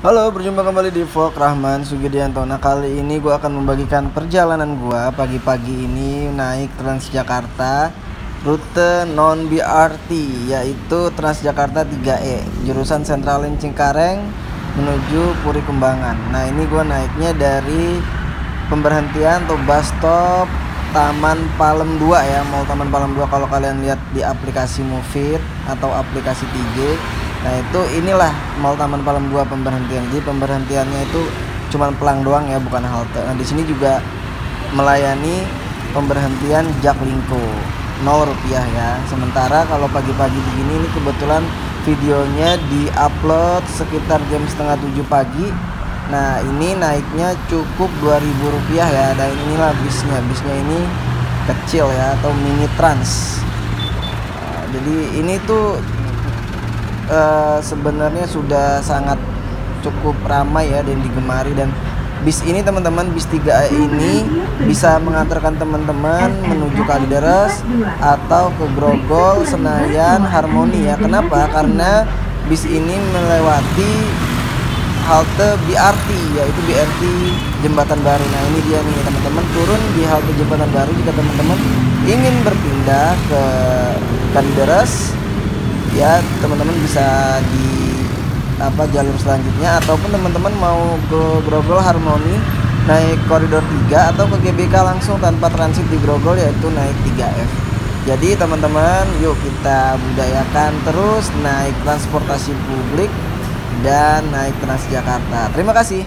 Halo, berjumpa kembali di Vlog Rahman Sugidianto. Nah, kali ini gue akan membagikan perjalanan gue pagi-pagi ini naik Transjakarta rute non BRT yaitu Transjakarta 3E jurusan Sentralin Cengkareng menuju Puri Kembangan. Nah, ini gue naiknya dari pemberhentian atau bus stop Taman Palem 2 ya, mau Taman Palem 2 kalau kalian lihat di aplikasi Movit atau aplikasi 3 Nah itu inilah Mall Taman Palem 2 pemberhentian. Jadi pemberhentiannya itu cuma pelang doang ya, bukan halte. Nah di sini juga melayani pemberhentian Jaklingko nol rupiah ya. Sementara kalau pagi-pagi begini ini kebetulan videonya di-upload sekitar jam setengah tujuh pagi. Nah ini naiknya cukup 2000 rupiah ya. Dan inilah bisnya, bisnya ini kecil ya atau mini trans. Nah, jadi ini tuh uh, sebenarnya sudah sangat cukup ramai ya dan digemari dan bis ini teman-teman bis 3A ini bisa mengantarkan teman-teman menuju Kalideres atau ke Grogol, Senayan, Harmoni ya. Kenapa? Karena bis ini melewati halte BRT yaitu BRT Jembatan Baru. Nah, ini dia nih teman-teman turun di halte Jembatan Baru jika teman-teman ingin berpindah ke Kalideres ya teman-teman bisa di apa jalur selanjutnya ataupun teman-teman mau ke Grogol Harmoni naik koridor 3 atau ke GBK langsung tanpa transit di Grogol yaitu naik 3F jadi teman-teman yuk kita budayakan terus naik transportasi publik dan naik Transjakarta. Terima kasih